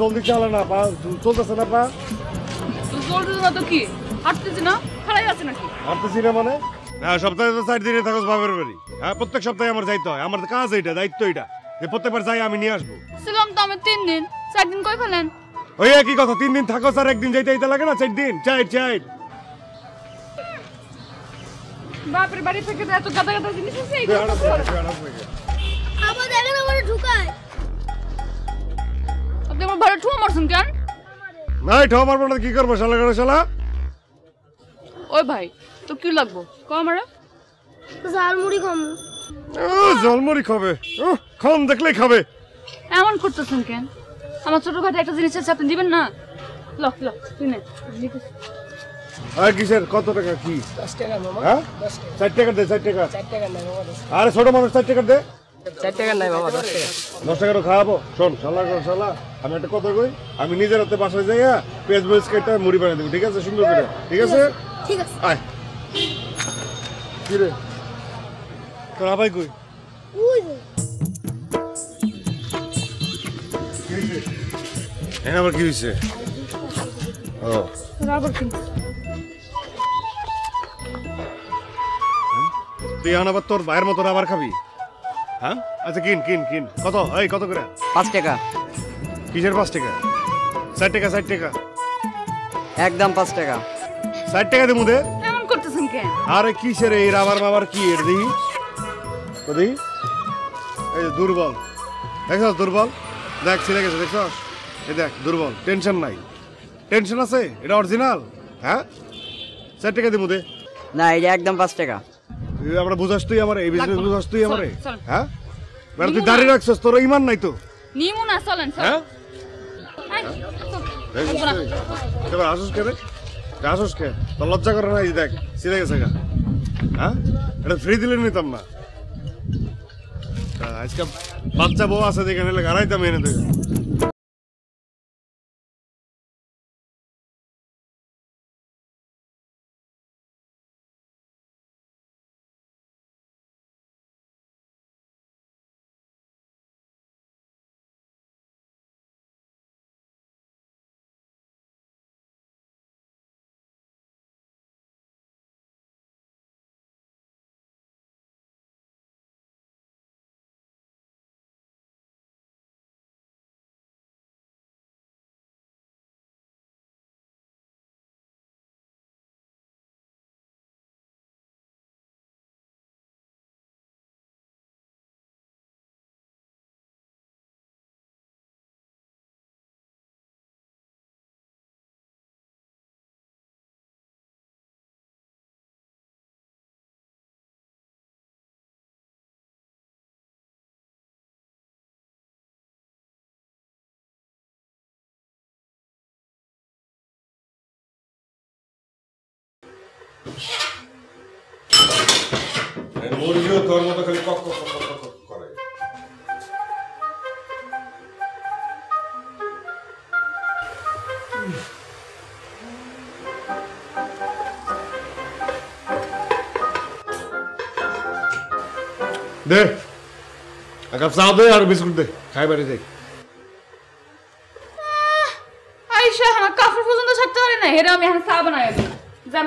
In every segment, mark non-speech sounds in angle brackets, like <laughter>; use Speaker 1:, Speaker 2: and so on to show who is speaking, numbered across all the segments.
Speaker 1: জলদি চালা না পা চলতেছে না পা
Speaker 2: জলদি না তো কি? হাঁটতেছি না খাড়াই আছে নাকি?
Speaker 1: হাঁটতেছি না মানে? না সপ্তাহে তো চার দিনে থাকো বাপের বাড়ি। হ্যাঁ প্রত্যেক সপ্তাহে আমার যাইতে হয়। আমার কাজ এইটা দায়িত্ব এটা যে প্রত্যেকবার যাই আমি নিয়ে আসব।
Speaker 2: ছিলাম তো আমি তিন দিন। চার দিন কই ফেলেন?
Speaker 1: ওই একই কথা তিন দিন থাকো স্যার একদিন যাইতে যাইতে লাগে না? চার দিন চাই চাই
Speaker 2: বাপের বাড়ি থেকে এত গাদা গাদা জিনিস আছে এই
Speaker 3: আবার ঢুকায়।
Speaker 2: আপনি আমার ঠুয়া মারছেন কেন?
Speaker 1: নাই ঠো মারবো না কি করব শালা করে শালা?
Speaker 2: ওই ভাই তো কি লাগবো? ক আমারা।
Speaker 3: ঝালমুড়ি খামু
Speaker 1: ও, জলমরি খাবে। ও, খাম দেখলেই খাবে।
Speaker 2: এমন করতেছেন কেন? আমার ছোট ভাইটা একটা জিনিস আছে আপনি দিবেন না? ল ল তুই নে
Speaker 1: আর কিসের কত টাকা কি?
Speaker 4: দশ টাকা মামা
Speaker 1: হ্যাঁ?
Speaker 4: টাকা।
Speaker 1: দে চার টাকা। আরে ছোট মানুষ চার টাকা দে।
Speaker 4: চার টাকা নাই মামা দশ টাকা।
Speaker 1: দশ টাকা খাওয়াবো। শোন শালা শালা আমি একটা কথা কই? আমি নিজের হাতে বাসায় যাইয়া পেঁয়াজ মরিচ কেটে মুড়ি বানিয়ে দেবো ঠিক আছে? সুন্দর করে ঠিক আছে?
Speaker 3: ঠিক আছে।
Speaker 1: আয়। কি রে? তোর আবাই কই? হ্যাঁ আবার কি হয়েছে ও। তুই এখন আবার তোর ভাইয়ের মতো আবার খাবি? হ্যাঁ? আচ্ছা কিন কিন কিন। কত? এই কত করে?
Speaker 4: পাঁচ টাকা।
Speaker 1: কিসের পাঁচ টাকা? ষাট টাকা ষাট টাকা।
Speaker 4: একদম পাঁচ টাকা।
Speaker 1: ষাট টাকা দেবো দে।
Speaker 2: এমন করতেছেন কেন
Speaker 1: আরে কিসের এই রাবার মাবার কি এর দেখি তো দেখি এই যে দুর্বল। দেখছস দুর্বল? দেখ ছিঁড়ে গেছে দেখছস? এই দেখ দুর্বল। টেনশন নাই। টেনশন আছে? এটা অরিজিনাল? হ্যাঁ? ষাট টাকা দেবো দে।
Speaker 4: না এটা একদম পাঁচ টাকা।
Speaker 1: তুই আমরা বুঝাস তুই আমার এই
Speaker 2: না।
Speaker 1: বুঝাস তুই আমারে। হ্যাঁ? বেটা তুই দাঁড়িয়ে রাখছস তোর ইমান নাই তো।
Speaker 2: নিমু না চলেন
Speaker 1: হ্যাঁ?
Speaker 2: না।
Speaker 1: তুই? এবার আসুস আসুস কে? তোর লজ্জা করে না এই দেখ ছিঁড়ে গেছে গা। হ্যাঁ? এটা ফ্রি দিলে নিতাম না। আজকে বাচ্চা বউ আছে দেখে নিলে গাড়াইতাম এনে মুরগিও তোর মতো খালি কক কক দে, এক চা দে আর বিস্কুট দে, খাই বাড়ি যাই
Speaker 2: আইসা আমার কাপড় পর্যন্ত ছাড়তে পারি না হেরে আমি এখন চা বানাই দিই যান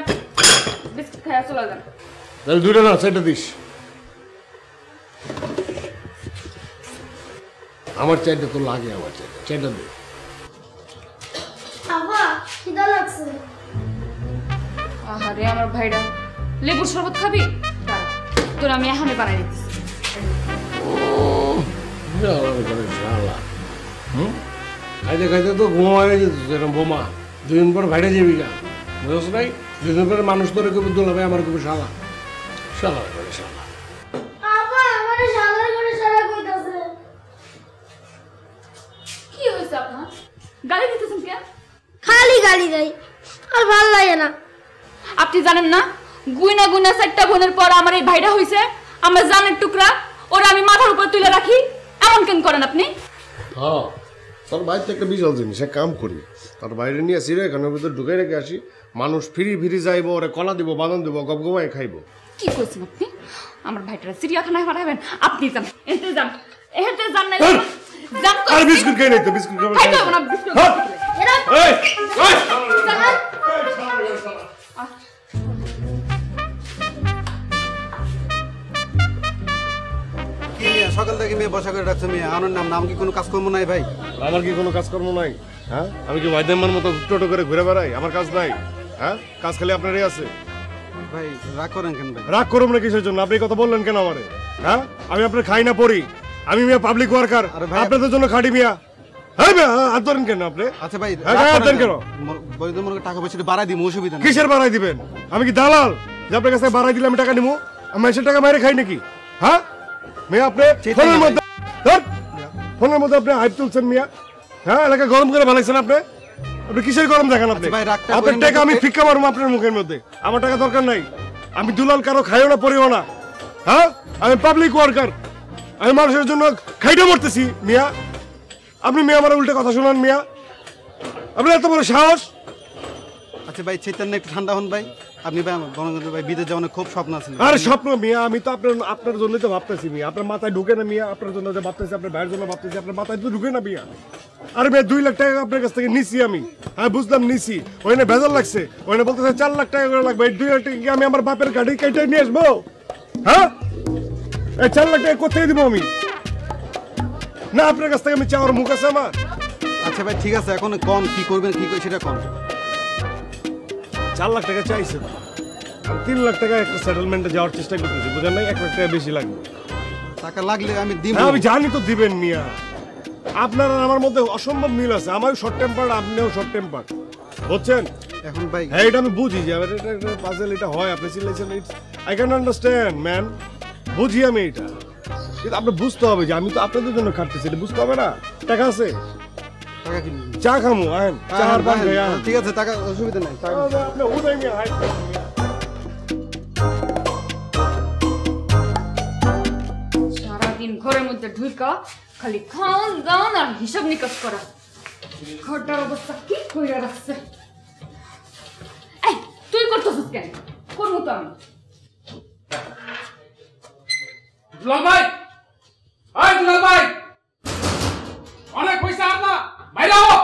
Speaker 2: বিস্কুট খাইয়া চলে যান
Speaker 1: তাহলে দুটো না সেটা দিস। আমার চাইটা তো লাগে আমার চাইটা চাইটা দে।
Speaker 2: আহারে আমার ভাইরা লেবুর শরবত খাবি? তোর আমি এখনই বানাই দিচ্ছি
Speaker 1: খাইতে খাইতে তো ঘুমা হয়ে যেত এরকম বোমা। দুদিন পর ভাইটা যাবি গা। বুঝছ নাই? দুদিন পরে মানুষ তোর কবি দোলাবে আমার কবি শালা। শালা করে শালা
Speaker 3: আবা আমার সালার করে সারা কইতাছে।
Speaker 2: কি হয়েছে আপনার? গালি দিতেছেন কেন?
Speaker 3: খালি গালি আর ভালো লাগে না।
Speaker 2: আপনি জানেন না গুইনা গুইনা চারটা বোনের পর আমার এই ভাইটা আমার জানের টুকরা ওরা আমি মাথার উপর তুলে রাখি। এমন কেন করেন আপনি?
Speaker 1: হ্যাঁ তোর বাইরে তো একটা বিশাল জিনিস এক কাম করি। তার বাইরে নিয়ে ভিতরে ঢুকে রেখে আসি মানুষ ফিরি ফিরি যাইব ওরে কলা দিব বাদাম দিব গপ গপাই খাইব।
Speaker 2: কি করছেন আপনি? আমার ভাইটারা চিড়িয়াখানায় পাঠাবেন। আপনি যান এতে যান এতে যান না তো
Speaker 1: আর বিস্কুট খাই নাই তো বিস্কুট খাব
Speaker 2: হবে না বিস্কুট
Speaker 1: হ্যাঁ।
Speaker 3: এরা
Speaker 1: এই
Speaker 5: সকাল থেকে মেয়ে বসা করে রাখছো মেয়ে? আমার নাম নাম কি কোনো কাজকর্ম নাই ভাই?
Speaker 1: আমার কি কোনো কাজকর্ম নাই হ্যাঁ? আমি কি ওয়াইদেম্মার মতো টোটো করে ঘুরে বেড়াই? আমার কাজ নাই হ্যাঁ? কাজ খালি আপনারই আছে।
Speaker 5: ভাই রাগ করেন কেন ভাই?
Speaker 1: রাগ করুন না কিসের জন্য? আপনি কথা বললেন কেন আমারে? হ্যাঁ? আমি আপনার খাই না পড়ি। আমি মিয়া পাবলিক ওয়ার্কার আপনাদের জন্য খাটি মিয়া। হ্যাঁ মিয়া হাত ধরেন কেন আপনি?
Speaker 5: আচ্ছা ভাই
Speaker 1: হ্যাঁ, হাত
Speaker 5: করেন
Speaker 1: কেন?
Speaker 5: ম- মনে টাকা পয়সা বাড়াই দিব অসুবিধা
Speaker 1: কিসের বাড়াই দিবেন? আমি কি দালাল? যে আপনার কাছে বাড়াই দিলে আমি টাকা নিবো আমি টাকা বাইরে খাই নাকি? হ্যাঁ? মেয়ে আপনি ফোনের মধ্যে ফোনের মধ্যে আপনি হাইপ তুলছেন মিয়া। হ্যাঁ এলাকা গরম করে ভালাইছেন আপনি? আপনি কিসের গরম দেখেন আপনি?
Speaker 5: আচ্ছা
Speaker 1: আপনার টাকা আমি ফিক্কা মারবো আপনার মুখের মধ্যে। আমার টাকা দরকার নাই। আমি দুলাল কারও খাইও না পরেও না। হ্যাঁ? আমি পাবলিক ওয়ার্কার আমি মানুষের জন্য খাইতে মরতেছি মিয়া। আপনি মিয়া আমার উল্টে কথা শুনান মিয়া। আপনি এত বড় সাহস?
Speaker 5: আচ্ছা ভাই চেতন একটু ঠান্ডা হন ভাই। আপনি ভাই বিদেশ যাওয়ার খুব স্বপ্ন আছে।
Speaker 1: আরে স্বপ্ন মিয়া আমি তো আপনার আপনার জন্যই তো ভাবতেছি মিয়া। আপনার মাথায় ঢুকে না মিয়া আপনার জন্য যে ভাবতেছি আপনার ভাইয়ের জন্য ভাবতেছি আপনার মাথায় তো ঢুকে না মিয়া। আরে মিয়া দুই লাখ টাকা আপনার কাছ থেকে নিছি আমি। হ্যাঁ বুঝলাম নিছি। ওইখানে ভেজাল লাগছে। ওইখানে বলতেছে চার লাখ টাকা করে লাগবে। এই দুই লাখ টাকা আমি আমার বাপের গাড়ি কেটে নিয়ে আসব? হ্যাঁ? এই চার লাখ টাকা কোথায় দিব আমি? না আপনার কাছ থেকে আমি চাওয়ার মুখ আছে আমার।
Speaker 5: আচ্ছা ভাই ঠিক আছে এখন কম কি করবেন কি করে সেটা কম।
Speaker 1: চার লাখ টাকা চাইছে। তিন লাখ টাকা একটা সেটেলমেন্টে যাওয়ার চেষ্টা করতেছি বুঝেন নাই? এক লাখ টাকা বেশি লাগবে।
Speaker 5: টাকা লাগলে আমি দিব।
Speaker 1: হ্যাঁ আমি জানি তো দিবেন মিয়া। আপনার আর আমার মধ্যে অসম্ভব মিল আছে। আমারও শর্ট টেম্পার আপনিও শর্ট টেম্পার বুঝছেন?
Speaker 5: এখন ভাই
Speaker 1: হ্যাঁ এটা আমি বুঝি যে এটা এটা পাজেল এটা হয় আপনি চিল্লাইছেন আই ক্যান আন্ডারস্ট্যান্ড ম্যান বুঝি আমি এটা। কিন্তু আপনি বুঝতে হবে যে আমি তো আপনাদের জন্য খাটতেছি এটা বুঝতে হবে না। টাকা আছে? চা খামু আহেন চা আর পান
Speaker 5: ঠিক আছে টাকা অসুবিধা নাই
Speaker 1: আপনি উদয় মিয়া হাই
Speaker 2: সারাদিন ঘরের মধ্যে ঢুকা খালি খাওন দাওন আর হিসাব নিকাশ করা। ঘরটার অবস্থা কি কইরা রাখছে? এই তুই করতেছিস কেন? করব তো আমি।
Speaker 6: দুলাল ভাই! এই দুলাল ভাই! অনেক পয়সা আর না বাইরে হও।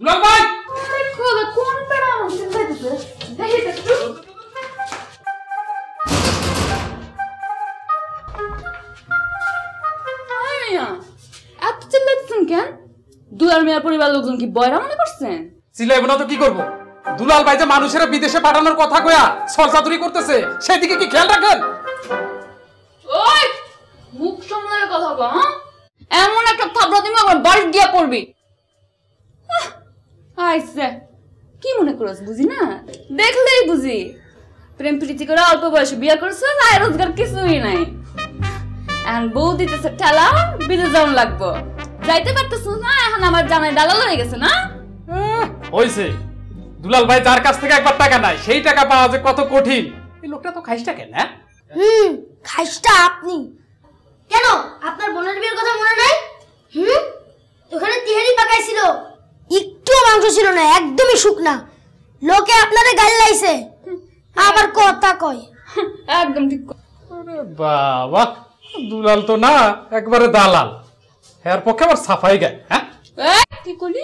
Speaker 6: দুলাল ভাই।
Speaker 2: কোন যাইতেছে? দেখি একটু। মিয়া, এত চিল্লাচ্ছেন কেন? দুলার মিয়ার পরিবার লোকজন কি বয়রা মনে করছেন
Speaker 6: সিলাইব না তো কি করব? দুলাল ভাই যে মানুষের বিদেশে পাঠানোর কথা কয়া করতেছে সেদিকে কি খেয়াল রাখেন?
Speaker 2: ওই মুখ কথা হ্যাঁ? থাবড়া তুমি আমার বাড়ি গিয়া পড়বি কি মনে করছ বুঝি না? দেখলেই বুঝি। প্রেম প্রীতি করে অল্প বয়সে বিয়ে করছ আর রোজগার কিছুই নাই। এখন বউ দিতেছে ঠেলা বিদেশ যাওয়ান লাগবো। যাইতে পারতেছ না এখন আমার জামাই দালাল হয়ে গেছে না?
Speaker 6: হইছে। দুলাল ভাই যার কাছ থেকে একবার টাকা নাই সেই টাকা পাওয়া যে কত কঠিন। এই লোকটা তো খাইসটা কেন হ্যাঁ?
Speaker 3: হুম খাইসটা আপনি। কেন? আপনার বোনের বিয়ের কথা মনে নাই? হুম? ওখানে তিহারি পাকাইছিল। একটুও মাংস ছিল না একদমই শুকনা। লোকে আপনারে গাল লাইছে। আবার কথা কয়।
Speaker 2: একদম ঠিক কথা।
Speaker 6: আরে বাবা দুলাল তো না একবারে দালাল। এর পক্ষে আবার সাফাই গায় হ্যাঁ?
Speaker 2: কি করলি?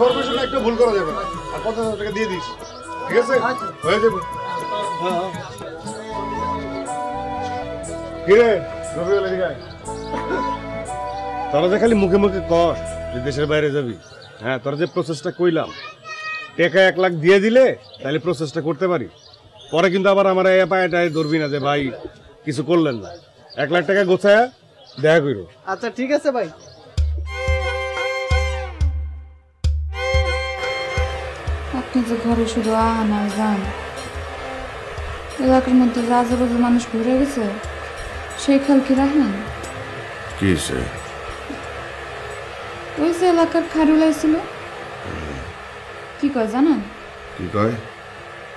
Speaker 1: কর্পোরেশন একটা ভুল করা যাবে না। আর পঞ্চাশ হাজার টাকা দিয়ে দিস। ঠিক আছে? হয়ে যাবে। কিরে? রবিউল এদিকে তোরা যে খালি মুখে মুখে কর যে দেশের বাইরে যাবি। হ্যাঁ তোরা যে প্রসেসটা কইলাম টাকা এক লাখ দিয়ে দিলে তাহলে প্রসেসটা করতে পারি। পরে কিন্তু আবার আমার এই পায়েটায় ধরবি না যে ভাই কিছু করলেন না। এক লাখ টাকা গোছায় দেখা করো
Speaker 5: আচ্ছা ঠিক আছে ভাই।
Speaker 2: যে ঘরে শুধু আন আর যান এলাকার মধ্যে যে আজেবাজে মানুষ ঘুরে গেছে। সেই খেয়াল কি রাখেন?
Speaker 1: কি সে
Speaker 2: ওই যে এলাকার খারুলাই ছিল কি কয় জানেন?
Speaker 1: কি কয়?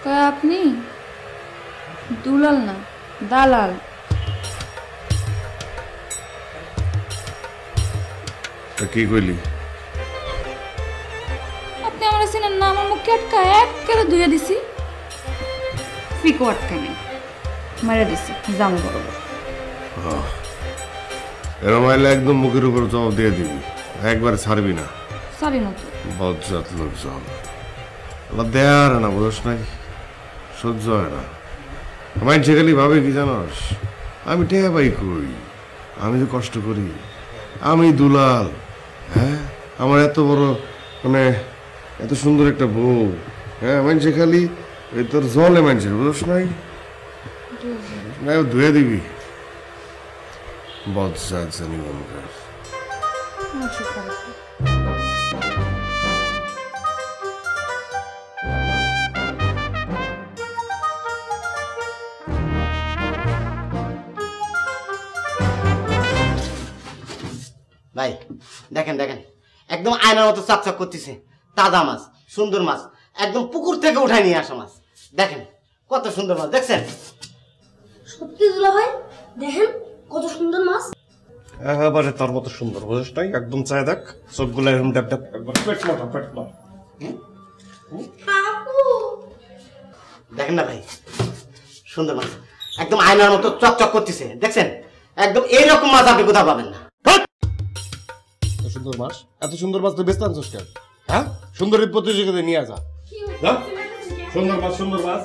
Speaker 2: কয় আপনি? দুলাল না দালাল।
Speaker 1: তা কি কইলি?
Speaker 2: আমার চিনেন না আমার মুখে আটকা এক কেড়ে ধুয়ে দিছি। ফিকো আটকা নেই। মেরে দিছি জাম বরাবর
Speaker 1: এরম আইলে একদম মুখের উপর জবাব দিয়ে দিবি। একবার ছাড়বি না।
Speaker 2: সরি না তো।
Speaker 1: বজ্জাত লোকজন। আবার দেয়ার না বুঝস নাই? সহ্য হয় না। আমার ভাবে কি জানস? আমি টেয়া পাই কই? আমি যে কষ্ট করি। আমি দুলাল হ্যাঁ? আমার এত বড় মানে এত সুন্দর একটা বউ। হ্যাঁ মানুষে খালি ওই তোর জলে মানুষের বুঝস নাই? না ধুয়ে দিবি। বজ্জাত জানি
Speaker 7: ভাই, দেখেন দেখেন। একদম আয়নার মতো চাকচাক করতেছে। তাজা মাছ সুন্দর মাছ একদম পুকুর থেকে উঠায় নিয়ে আসা মাছ। দেখেন কত সুন্দর মাছ দেখছেন?
Speaker 3: সত্যি দুলা ভাই দেখেন কত সুন্দর মাছ।
Speaker 1: একেবারে তোর মতো সুন্দর বুঝিস নাই? একদম চায় দেখ চোখগুলো এরকম ড্যাপ ড্যাপ। একবার পেট মোটা পেট মোটা
Speaker 7: দেখেন না ভাই সুন্দর মাছ একদম আয়নার মতো চকচক করতেছে দেখছেন? একদম এইরকম মাছ আপনি কোথাও পাবেন না।
Speaker 1: এত সুন্দর মাছ এত সুন্দর মাছ তো বেচতে আনছিস কেন? হ্যাঁ সুন্দরী প্রতিযোগিতায় নিয়ে আসা। সুন্দর মাছ সুন্দর মাছ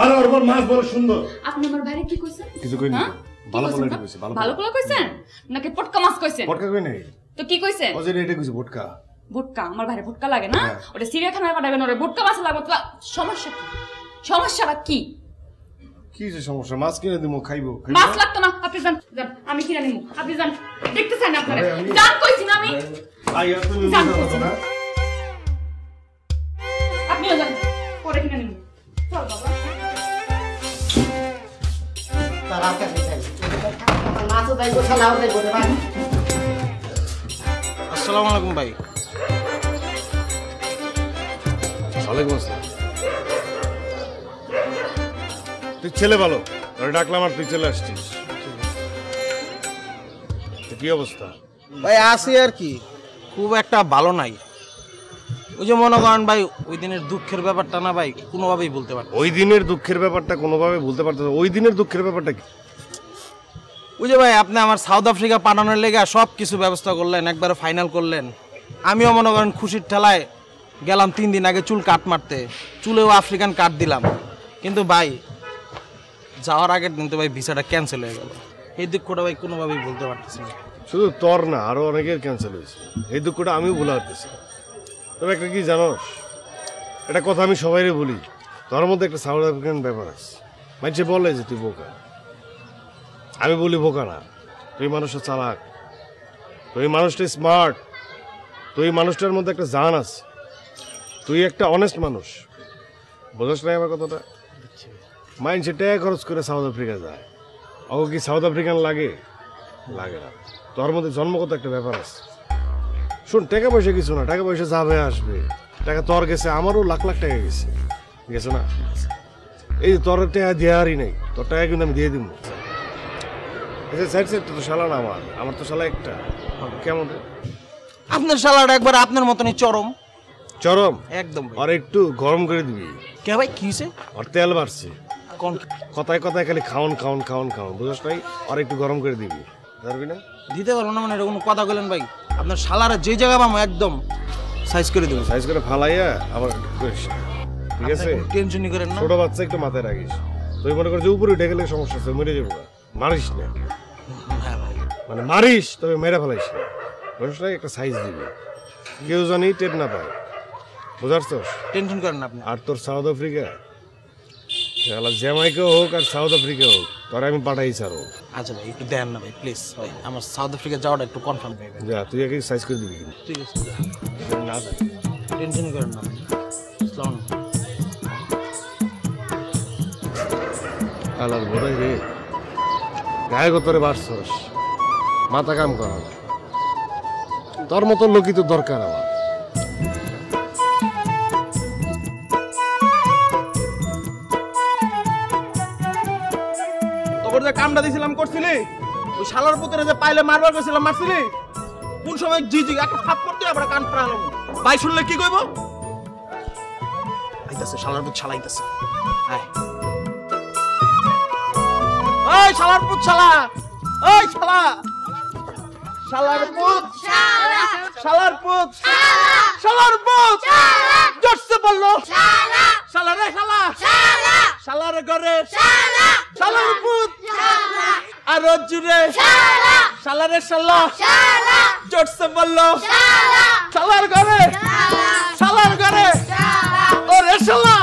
Speaker 1: আর ওর মাছ বড় সুন্দর
Speaker 2: আপনি আমার ভাইরে কি কইছেন
Speaker 1: কিছু কইনি
Speaker 2: হ্যাঁ? কি
Speaker 1: ভালো
Speaker 2: কইছেন
Speaker 1: বলে
Speaker 2: তা?
Speaker 1: কইছে ভালো
Speaker 2: ভালো করে কইছেন নাকি পটকা মাছ কইছেন
Speaker 1: পটকা কই নাই
Speaker 2: তো কি কইছেন
Speaker 1: ও যে এটা কইছে ভটকা
Speaker 2: ভুটকা আমার ভুটকা লাগে না
Speaker 1: হ্যাঁ।
Speaker 2: ওটা চিড়িয়াখানায় পাঠাবেন ওরে ভুটকা মাছ লাগবে তো সমস্যা কি সমস্যাটা কি
Speaker 1: কি যে সমস্যা মাছ কিনে দিমু খাইবো খাইবো?
Speaker 2: মাছ লাগতো না আপনি যান যান আমি কিনে নিব আপনি যান দেখতে চাই না আপনারা
Speaker 1: আরে
Speaker 2: যান কইছি না আমি
Speaker 1: আই আর তুমি
Speaker 2: কইছি
Speaker 1: না
Speaker 5: আসসালামু আলাইকুম ভাই।
Speaker 1: ওয়ালাইকুম আসসালাম। তুই ছেলে ভালো ডাকলাম আর তুই চলে আসছিস। কি অবস্থা?
Speaker 8: ভাই আসি আর কি। খুব একটা ভালো নাই। ওই যে মনে করেন ভাই ওই দিনের দুঃখের ব্যাপারটা না ভাই কোনোভাবেই বলতে পারি
Speaker 1: ওই দিনের দুঃখের ব্যাপারটা কোনোভাবে ভুলতে পারতো। ওই দিনের দুঃখের ব্যাপারটা কি?
Speaker 8: ওই যে ভাই আপনি আমার সাউথ আফ্রিকা পাঠানোর লেগে সব কিছু ব্যবস্থা করলেন একবারে ফাইনাল করলেন। আমিও মনে করেন খুশির ঠেলায় গেলাম তিন দিন আগে চুল কাট মারতে। চুলেও আফ্রিকান কাট দিলাম। কিন্তু ভাই যাওয়ার আগের দিন তো ভাই ভিসাটা ক্যান্সেল হয়ে গেল। এই দুঃখটা ভাই কোনোভাবেই বলতে পারতেছি না।
Speaker 1: শুধু তোর না আরও অনেকের ক্যান্সেল হয়েছে। এই দুঃখটা আমিও ভুলে পারতেছি তবে একটা কি জানোস একটা কথা আমি সবাইরে বলি। তোর মধ্যে একটা সাউথ আফ্রিকান ব্যাপার আছে। মানুষে বলে যে তুই বোকা। আমি বলি বোকা না। তুই মানুষটা চালাক। তুই মানুষটা স্মার্ট তুই মানুষটার মধ্যে একটা জান আছে। তুই একটা অনেস্ট মানুষ। বোঝাস না আমার কথাটা? মাইন্ড সে টাকা খরচ করে সাউথ আফ্রিকা যায়। ও কি সাউথ আফ্রিকান লাগে? লাগে না। তোর মধ্যে জন্মগত একটা ব্যাপার আছে। শোন টাকা পয়সা কিছু না টাকা পয়সা যাবে আসবে। টাকা তোর গেছে আমারও লাখ লাখ টাকা গেছে। গেছে না? এই যে তোর টাকা দেওয়ারই নেই তোর টাকা কিন্তু আমি দিয়ে দিব। সাইড তো শালা না আমার আমার তো শালা একটা। কেমন
Speaker 8: আপনার শালাটা একবার আপনার মতনই চরম।
Speaker 1: চরম?
Speaker 8: একদম
Speaker 1: আর একটু গরম করে দিবি।
Speaker 8: কে ভাই কি হয়েছে
Speaker 1: আর তেল বাড়ছে। কথায় কথায় খালি খাওন খাওন খাওন খাওন বুঝছ নাই আর একটু গরম করে দিবি। পারবি না?
Speaker 8: দিতে পারব না মানে এটা কোনো কথা বলেন ভাই। আপনার শালারা যে জায়গা পাবো একদম সাইজ করে দেবো।
Speaker 1: সাইজ করে ফালাইয়া আবার করিস। ঠিক আছে?
Speaker 8: টেনশনই করেন না।
Speaker 1: ছোট বাচ্চা একটু মাথায় রাখিস। তুই মনে কর যে উপরে উঠে গেলে সমস্যা আছে মরে যাব মারিস না।
Speaker 8: হ্যাঁ
Speaker 1: মানে মারিস তবে মেরে ফেলাইস না। না একটা সাইজ দিবি। কেউ জানি টেট না পায়। বুঝাচ্ছস
Speaker 8: টেনশন করেন না আপনি।
Speaker 1: আর তোর সাউথ আফ্রিকা জ্যামাইকে হোক আর সাউথ আফ্রিকা হোক। তোর আমি পাঠাই ছাড়ো
Speaker 8: আচ্ছা ভাই একটু দেন না ভাই প্লিজ ভাই আমার সাউথ আফ্রিকা যাওয়াটা একটু কনফার্ম ভাই
Speaker 1: যা তুই একে সাইজ করে দিবি।
Speaker 8: ঠিক আছে
Speaker 1: না যায়
Speaker 8: টেনশন করেন না আসসালামু আলাইকুম।
Speaker 1: আলার বড়াই রে গায়ে গতরে বাড়ছস। মাথা কাম করা। তোর মতো লোকই তো দরকার আমার।
Speaker 8: কামটা দিছিলাম করছিলি? ওই শালার পুত্রে যে পাইলে মারবার গেছিলাম মারছিলি? কোন সময় জি জি একটা থাপ করতে আবার কান ফাড়ালাম ভাই শুনলে কি কইব? আইতাছে শালার পুত শালা আইতাছে। আয়। ওই শালার পুত শালা! ওই শালা! শালার পুত শালার পুত শালার পুত! জোরসে বলল। শালা! রে শালা! শালার ঘরে শালার পুত আরও জুড়ে শালারে শালা। জোটসে বলল শালার ঘরে। শালার ঘরে। ওরে শালা।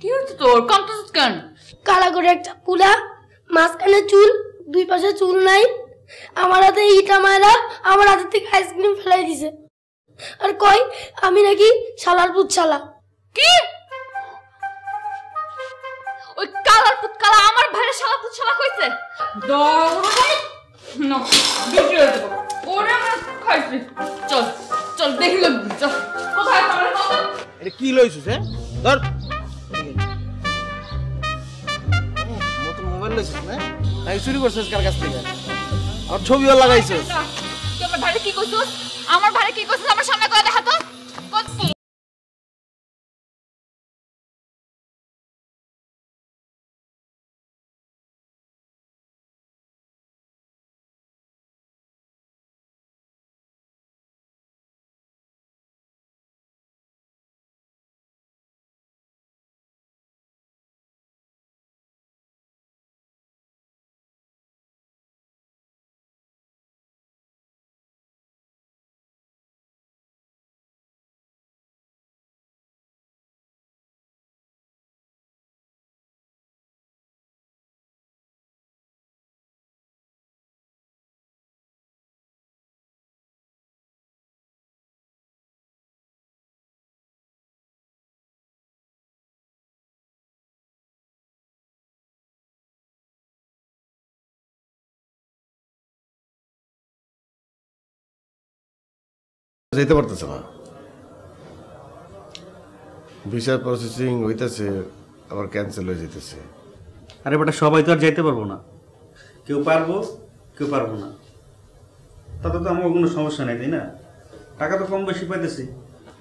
Speaker 2: কি হচ্ছে তোর? কাঁদতেছিস কেন?
Speaker 3: কালা করে একটা পুলা মাঝখানে চুল দুই পাশে চুল নাই। আমার হাতে ইটা মায়েরা আমার হাতের থেকে আইসক্রিম ফেলাই দিছে। আর কয় আমি নাকি শালার পুত শালা
Speaker 2: কি? ওই কালার পুত কালা আমার ভাইয়ের শালা পুত শালা কইছে? দৌড়াই না ভিডিও দেবো ওরে আমরা খাইছি। চল চল দেখি লাগবি চল কোথায়
Speaker 8: এটা কি লইছিস হ্যাঁ? ধর। লইছিস না তাই চুরি করছিস কার কাছ থেকে? আর ছবিও লাগাইছিস।
Speaker 2: আমার ভাইরে কি কইছিস? আমার ভাইরে কি কইছিস? আমার সামনে করে দেখা তো
Speaker 1: যেতে পারতেছে না। ভিসার প্রসেসিং হইতেছে আবার ক্যান্সেল হয়ে যেতেছে
Speaker 9: আরে বেটা সবাই তো আর যাইতে পারব না। কেউ পারব কেউ পারব না। তাতে তো আমার কোনো সমস্যা নেই তাই না? টাকা তো কম বেশি পাইতেছি।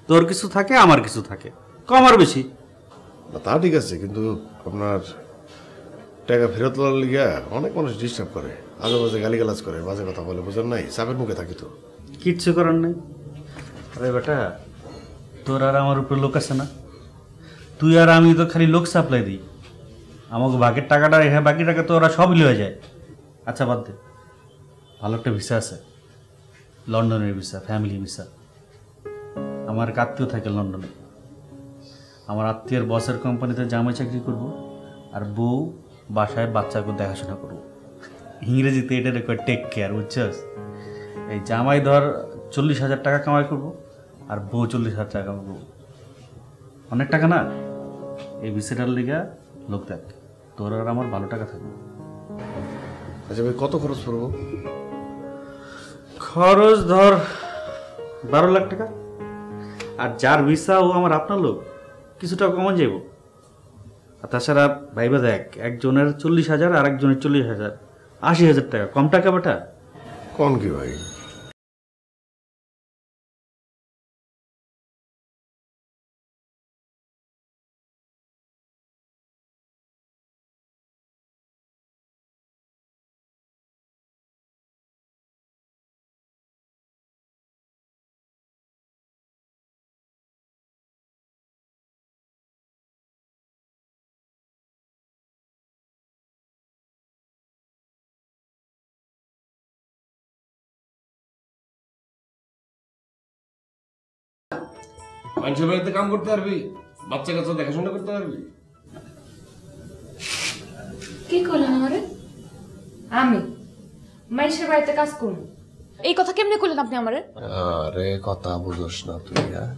Speaker 9: তোর কিছু থাকে আমার কিছু থাকে। কম আর বেশি।
Speaker 1: তা ঠিক আছে কিন্তু আপনার টাকা ফেরত লওয়ার লিগা অনেক মানুষ ডিস্টার্ব করে। আজে বাজে গালিগালাজ করে বাজে কথা বলে বোঝার নাই? চাপের মুখে থাকি তো।
Speaker 9: কিচ্ছু করার নেই। আরে বেটা, তোর আর আমার উপরে লোক আছে না? তুই আর আমি তো খালি লোক সাপ্লাই দিই। আমাকে বাকির টাকাটা হ্যাঁ বাকি টাকা তো ওরা সবই হয়ে যায়। আচ্ছা বাদ দে। ভালো একটা ভিসা আছে। লন্ডনের ভিসা ফ্যামিলি ভিসা আমার এক আত্মীয় থাকে লন্ডনে। আমার আত্মীয়ের বসের কোম্পানিতে জামাই চাকরি করব আর বউ বাসায় বাচ্চাকে দেখাশোনা করব। ইংরেজিতে এটা রেখে টেক কেয়ার বুঝছস? এই জামাই ধর চল্লিশ হাজার টাকা কামাই করব আর বউ চল্লিশ হাজার টাকা কামাই করব। অনেক টাকা না? এই ভিসাটার লিগা লোক দেখ। তোর আর আমার ভালো টাকা থাকবে।
Speaker 1: আচ্ছা ভাই কত খরচ পড়ব?
Speaker 9: খরচ ধর বারো লাখ টাকা। আর যার ভিসা ও আমার আপনার লোক কিছুটা কমন যাইব। আর তাছাড়া ভাইবা দেখ একজনের চল্লিশ হাজার আর একজনের চল্লিশ হাজার। আশি হাজার টাকা। কম টাকা বেটা।
Speaker 1: কোন কি ভাই? মানুষের বাড়িতে কাম করতে পারবি? বাচ্চা কাচ্চা দেখাশোনা করতে পারবি?
Speaker 2: কি করলেন আমারে? আমি। মানুষের বাড়িতে কাজ করুন এই কথা কেমনে করলেন আপনি আমারে?
Speaker 1: আরে কথা বুঝোস না তুই হ্যাঁ?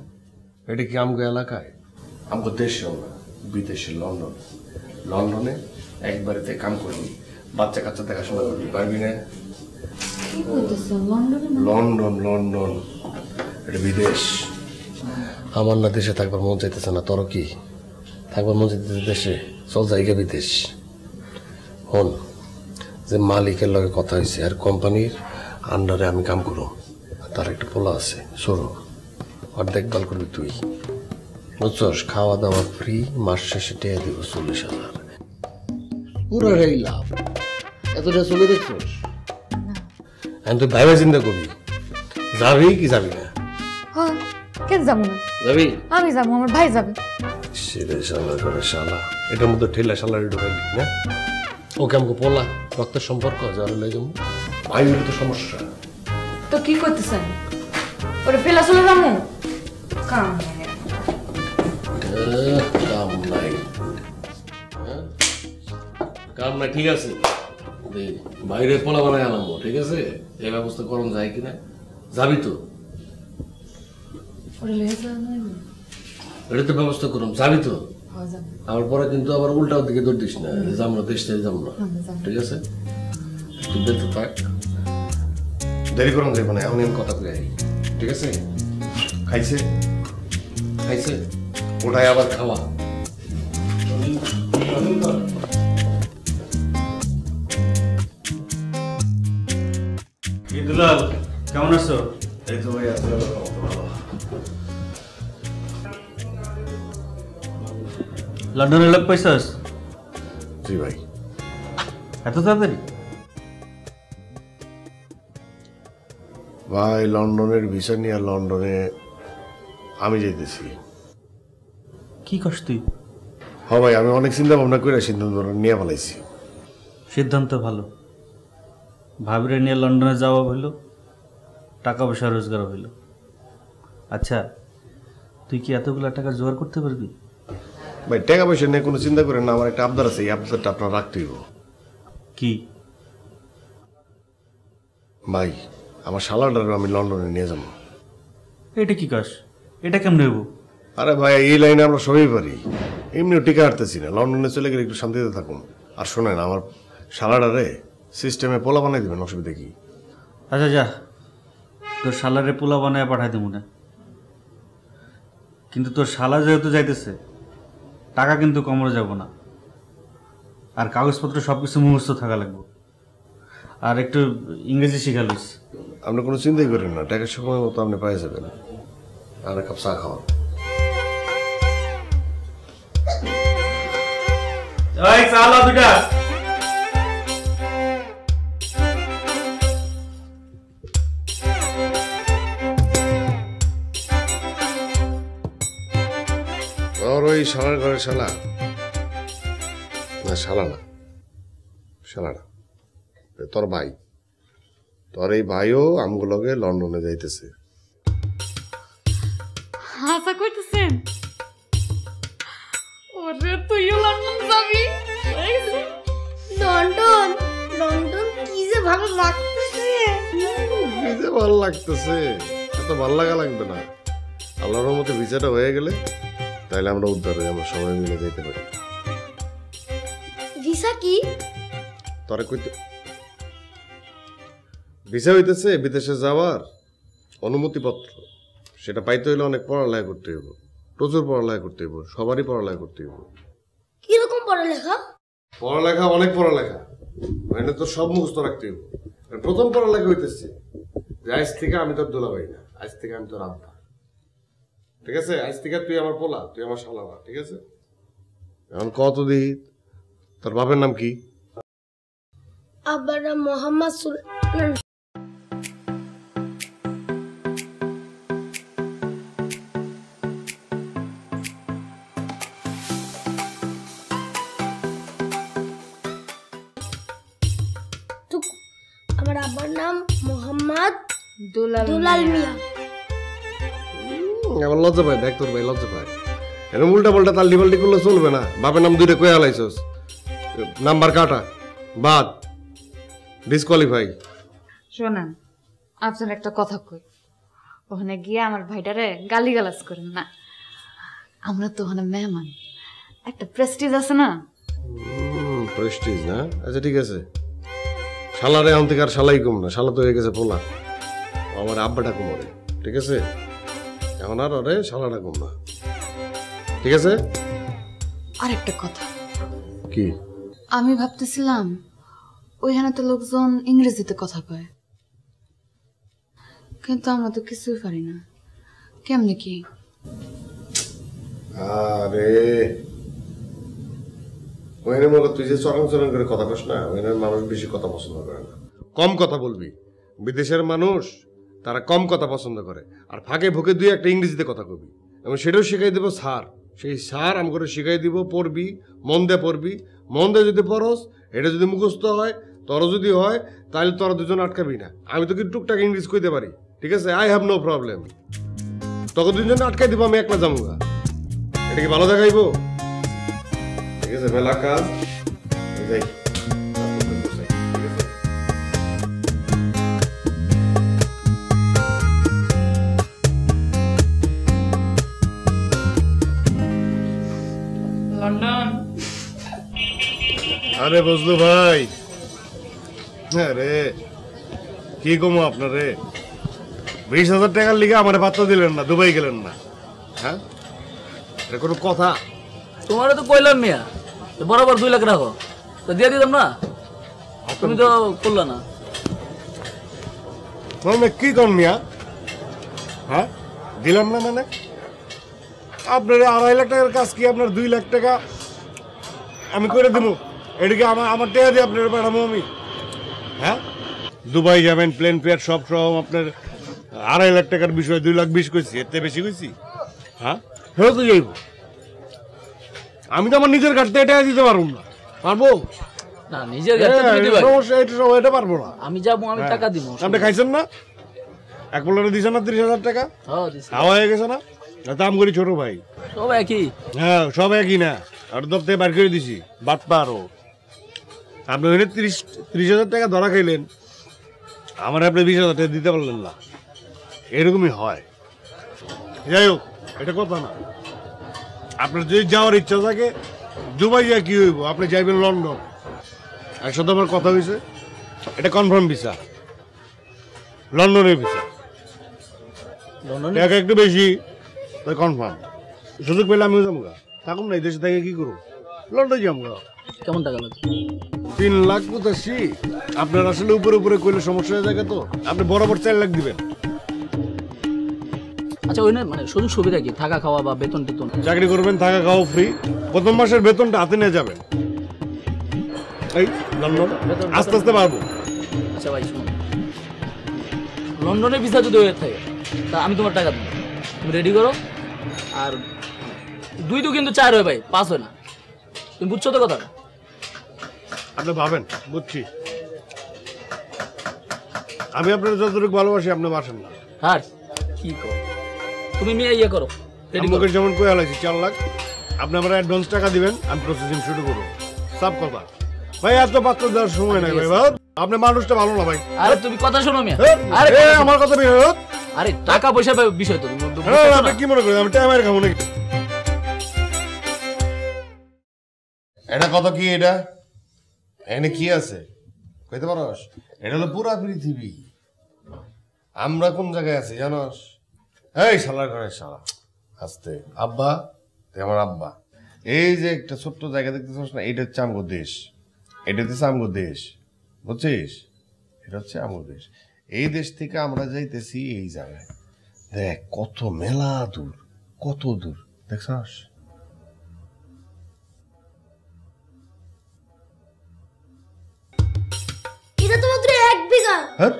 Speaker 1: এটা কি আমগো এলাকায়? আমগো দেশেও না বিদেশে লন্ডন। লন্ডনে এক বাড়িতে কাম করবি বাচ্চা কাচ্চা দেখাশোনা করবি পারবি না?
Speaker 2: London
Speaker 1: London. এটা বিদেশ। আমার না দেশে থাকবার মন চাইতেছে না তোর কি? থাকবার মন চাইতেছে দেশে চল জায়গা বিদেশ। হন যে মালিকের লগে কথা হয়েছে আর কোম্পানির আন্ডারে আমি কাম করব তার একটা পোলা আছে সরো। আর দেখভাল করবি তুই। বুঝছস খাওয়া দাওয়া ফ্রি মাস শেষে টেয়া দিব চল্লিশ হাজার। পুরোটাই লাভ। এতটা চলে দেখছস? এখন তুই ভাইবা চিন্তা করবি। যাবি কি যাবি না?
Speaker 2: হ্যাঁ কেন যাব না?
Speaker 1: যাবি?
Speaker 2: আমি যাব আমার ভাই যাবে।
Speaker 1: সেরে শালা করে শালা। এটার মধ্যে ঠেলা শালারে ঢুকাইলি না? ওকে আমাকে পোলা রক্তের সম্পর্ক যারা লই যাব। ভাই হলে তো সমস্যা।
Speaker 2: তো কি করতেছেন ওরে ফেলা চলে যাব? কাম
Speaker 1: কাম নাই। হ্যাঁ? কাম নাই ঠিক আছে। দে, বাইরে পোলা বানাই আনাবো ঠিক আছে? এই ব্যবস্থা করুন যায় কিনা। যাবি তো?
Speaker 2: ওরে লয়ে যাব
Speaker 1: এটা তো ব্যবস্থা করুন যাবি তো?
Speaker 2: হ্যাঁ
Speaker 1: আমার পরে কিন্তু আবার উল্টার দিকে দৌড় দিস না যাব না দেশ থেকে যাব না। ঠিক আছে? তুই বেঁচে থাক। দেরি করুন যাব না এমন এমন কথা কই ঠিক আছে? খাইছে? খাইছে? ওটাই আবার খাওয়া।
Speaker 9: দুলাল কেমন আছো?
Speaker 1: এই তো ভাই
Speaker 9: লন্ডনে লোক পাইছস
Speaker 1: জি ভাই।
Speaker 9: এত তাড়াতাড়ি?
Speaker 1: ভাই লন্ডনের ভিসা নিয়ে লন্ডনে আমি যেতেছি
Speaker 9: কি কস তুই?
Speaker 1: হ ভাই আমি অনেক চিন্তা ভাবনা করে সিদ্ধান্ত নিয়ে ফেলাইছি।
Speaker 9: সিদ্ধান্ত ভালো। ভাবিরে নিয়ে লন্ডনে যাওয়া হইল টাকা পয়সা রোজগার হইল। আচ্ছা তুই কি এতগুলা টাকা জোগাড় করতে পারবি?
Speaker 1: ভাই টাকা পয়সা নিয়ে কোনো চিন্তা করেন না আমার একটা আবদার আছে এই আবদারটা আপনার রাখতে হইব
Speaker 9: কি?
Speaker 1: ভাই আমার শালাটারও আমি লন্ডনে নিয়ে যাব।
Speaker 9: এটা কি কাজ? এটা কেমন হইব?
Speaker 1: আরে ভাই এই লাইনে আমরা সবই পারি। এমনিও টিকা হারতেছি না লন্ডনে চলে গেলে একটু শান্তিতে থাকুন। আর শোনেন আমার শালাটারে সিস্টেমে পোলা বানাই দিবেন অসুবিধা কি?
Speaker 9: আচ্ছা যা তোর শালারে পোলা বানায় পাঠাই দেবো না। কিন্তু তোর শালা যেহেতু যাইতেছে টাকা কিন্তু কমরে যাব না। আর কাগজপত্র সব কিছু মুহূর্ত থাকা লাগবে। আর একটু ইংরেজি শিখা শিখালিস
Speaker 1: আপনি কোনো চিন্তাই করেন না টাকার সময় মতো আপনি পাই যাবেন। আর এক কাপ চা খাওয়ান।
Speaker 9: চালা দুটা
Speaker 1: শালার ঘরে শালা? না শালা না। শালা না। তোর ভাই। তোর এই ভাইও আমগুলোকে লন্ডনে যাইতেছে।
Speaker 2: হাসা করতেছেন ওরে তুইও লন্ডন যাবি?
Speaker 3: লন্ডন? লন্ডন কি যে ভালো লাগতেছে।
Speaker 1: ভিজে ভালো লাগতেছে। এত ভালো লাগা লাগবে না। আল্লাহর মতো ভিসাটা হয়ে গেলে তাহলে আমরা উদ্ধার হয়ে আমরা সবাই মিলে যেতে পারি।
Speaker 3: ভিসা কি?
Speaker 1: তোরা কইতে ভিসা হইতেছে বিদেশে যাওয়ার অনুমতিপত্র। সেটা পাইতে হইলে অনেক পড়ালেখা করতে হইব। প্রচুর পড়ালেখা করতে হইব সবারই পড়ালেখা করতে হইব।
Speaker 3: কীরকম পড়ালেখা?
Speaker 1: পড়ালেখা অনেক পড়ালেখা। মানে তো সব মুখস্থ রাখতে হইব। প্রথম পড়ালেখা হইতেছে যে আজ থেকে আমি তোর দোলাবাই না আজ থেকে আমি তোর আব্বা। ঠিক আছে? আজ থেকে তুই আমার পোলা তুই আমার শালাবা ঠিক আছে? এখন কত দিই তোর বাপের নাম কি?
Speaker 3: আব্বার নাম মোহাম্মদ সুলতান আমার আব্বার নাম মোহাম্মদ
Speaker 2: দুলাল
Speaker 3: দুলাল মিয়া।
Speaker 1: আমার লজ্জা পায় দেখ তোর ভাই লজ্জা পায়। এরকম উল্টা পাল্টা তাল্লি পাল্টি করলে চলবে না। বাপের নাম দুইটা কয়ে হালাইছস নাম্বার কাটা বাদ ডিসকোয়ালিফাই
Speaker 2: শোনেন আপনার একটা কথা কই। ওখানে গিয়ে আমার ভাইটারে গালি গালাজ করেন না। আমরা তো ওখানে মেহমান। একটা প্রেস্টিজ আছে না?
Speaker 1: প্রেস্টিজ না? আচ্ছা ঠিক আছে। শালারে এখন থেকে আর শালাই কম না শালা তো হয়ে গেছে পোলা। আমার আব্বাটা কমরে ঠিক আছে? এখন আর ওরে শালাটা কম না। ঠিক আছে?
Speaker 2: আর একটা কথা।
Speaker 1: কি?
Speaker 2: আমি ভাবতেছিলাম ওইখানে তো লোকজন ইংরেজিতে কথা কয়। কিন্তু আমরা তো কিছুই পারি না। কেমনে কি?
Speaker 1: আরে। ওখানে মনে তুই যে চরং চরং করে কথা কস না ওখানে মানুষ বেশি কথা পছন্দ করে না। কম কথা বলবি। বিদেশের মানুষ তারা কম কথা পছন্দ করে। আর ফাঁকে ভুকে দুই একটা ইংরেজিতে কথা কবি। এবং সেটাও শিখাই দেবো স্যার। সেই স্যার আমি করে শিখাই দিব, পড়বি মন দিয়ে পড়বি। মন দিয়ে যদি পড়স, এটা যদি মুখস্থ হয় তোর যদি হয়, তাহলে তোরা দুজন আটকাবি না। আমি তো কিন্তু টুকটাক ইংলিশ কইতে পারি। ঠিক আছে? আই হ্যাভ নো প্রবলেম তোকে দুজন আটকাই দিব, আমি একলা যাব এটা কি ভালো দেখাইবো? ঠিক আছে মেলা কাজ। যাই। আরে বুঝলো ভাই। আরে কি কমো আপনারে বিশ হাজার টাকার লিগে আমার পাত্র দিলেন না দুবাই গেলেন না। হ্যাঁ? এটা কোনো কথা?
Speaker 10: তোমারও তো কইলাম মিয়া তো বরাবর দুই লাখ রাখো। তো দিয়ে দিতাম না? তুমি তো করলা না।
Speaker 1: মানে কি কর মিয়া? হ্যাঁ? দিলাম না মানে? আপনার আড়াই লাখ টাকার কাজ কি আপনার দুই লাখ টাকা আমি করে দেবো? এদিকে আমার আমার টাকা দিয়ে আপনার পাঠাবো আমি। হ্যাঁ? দুবাই যাবেন প্লেন ফেয়ার সব সব আপনার আড়াই লাখ টাকার বিষয় দুই লাখ বিশ কইছি এতে বেশি কইছি? হ্যাঁ? ফেরত তো যাইব। আমি তো আমার নিজের কাটতে এটা দিতে পারব না। পারব?
Speaker 10: না নিজের
Speaker 1: হ্যাঁ, সমস্যা এটা এটা পারব না।
Speaker 10: আমি যাব আমি
Speaker 1: হ্যাঁ।
Speaker 10: টাকা দিব
Speaker 1: আপনি খাইছেন না? এক পনেরো দিছেন না তিরিশ হাজার টাকা?
Speaker 10: হ্যাঁ দিছি।
Speaker 1: খাওয়া হয়ে গেছে না? দাম করি ছোট ভাই।
Speaker 10: সব একই।
Speaker 1: হ্যাঁ সব একই না। আর দপ থেকে বার করে দিছি। বাট পারো আপনি ওখানে তিরিশ তিরিশ হাজার টাকা ধরা খাইলেন। আমার আপনি বিশ হাজার টাকা দিতে পারলেন না। এরকমই হয়। যাই হোক এটা কথা না। আপনার যদি যাওয়ার ইচ্ছা থাকে দুবাই যা কি হইব? আপনি যাইবেন লন্ডন। একসাথে আমার কথা হয়েছে এটা কনফার্ম ভিসা লন্ডনের ভিসা
Speaker 10: লন্ডনে?
Speaker 1: টাকা একটু বেশি তাই কনফার্ম সুযোগ পেলে আমিও যাব গা থাকুন না এই দেশে থেকে কি করব লন্ডন যাব গা
Speaker 10: কেমন টাকা লাগবে
Speaker 1: তিন লাখ পঁচাশি। আপনার আসলে উপরে উপরে করলে সমস্যা হয়ে যায় তো। আপনি বরাবর চার লাখ দিবেন।
Speaker 10: আচ্ছা ওই না মানে সুযোগ সুবিধা কি? থাকা খাওয়া বা বেতন টেতন?
Speaker 1: চাকরি করবেন থাকা খাওয়া ফ্রি প্রথম মাসের বেতনটা হাতে নিয়ে যাবেন। এই লন্ডন। আস্তে আস্তে পারব
Speaker 10: আচ্ছা ভাই শুনুন। লন্ডনের ভিসা যদি হয়ে থাকে তা আমি তোমার টাকা দেবো। তুমি রেডি করো? আর দুই তো কিন্তু চার হয় ভাই পাঁচ হয় না। তুমি বুঝছ তো কথা
Speaker 1: আপনি ভাবেন বুঝছি। আমি আপনার যতটুকু ভালোবাসি আপনি বাসেন না।
Speaker 10: হ্যাঁ কি কর তুমি মেয়ে ইয়ে করো
Speaker 1: আমাকে যেমন কয়ে হালাইছি চার লাখ। আপনি আমার অ্যাডভান্স টাকা দিবেন আমি প্রসেসিং শুরু করব। সব কথা। ভাই এত পাত্র দেওয়ার সময় নাই ভাই ভাই। আপনি মানুষটা ভালো না ভাই।
Speaker 10: আরে তুমি কথা শোনো মিয়া।
Speaker 1: হ্যাঁ,
Speaker 10: আরে
Speaker 1: আমার কথা বের হোক।
Speaker 10: আরে টাকা পয়সা বিষয় তো
Speaker 1: হ্যাঁ,
Speaker 10: না?
Speaker 1: আপনি কি মনে করেন আমি টাইমের খাব নাকি? এটা কত কি এটা? এখানে কি আছে? কইতে পারস? এটা হলো পুরা পৃথিবী। আমরা কোন জায়গায় আছি, জানস? এই শালার ঘরে শালা। আসতে। আব্বা আমার আব্বা। এই যে একটা ছোট্ট জায়গা দেখতেছিস না এটা হচ্ছে আমগো দেশ। এটা হচ্ছে আমগো দেশ। বুঝছিস? এটা হচ্ছে আমগো দেশ। এই দেশ থেকে আমরা যাইতেছি এই জায়গায়। দেখ, কত মেলা দূর, কত দূর। দেখছস? হ্যাঁ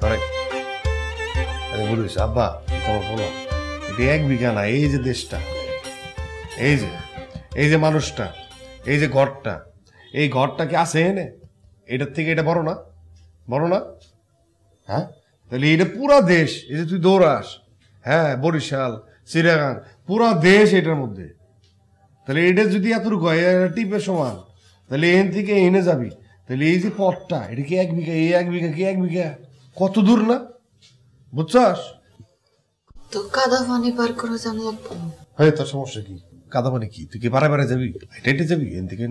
Speaker 1: তারেক, আরে বলিস আব্বা তোমার বলো এটা এক বিঘা না এই যে দেশটা এই যে এই যে মানুষটা এই যে ঘরটা এই ঘরটা কি আছে এনে? এটার থেকে এটা বড় না? বড় না? হ্যাঁ? তাহলে এটা পুরা দেশ এই যে তুই দৌড়াস হ্যাঁ বরিশাল চিরাগান পুরা দেশ এটার মধ্যে। তাহলে এটা যদি এতটুকু হয় টিপের সমান। তাহলে এখান থেকে এনে যাবি। তাহলে এই যে পথটা এটা কি এক বিঘা এই এক বিঘা কি এক বিঘা? কত দূর না? বুঝছস?
Speaker 2: তো কাদা পানি পার করে জান লাগবো
Speaker 1: হ্যাঁ তোর সমস্যা কি? কাদা মানে কি? তুই কি বারে বারে যাবি? হেঁটে হেঁটে যাবি? এন থেকে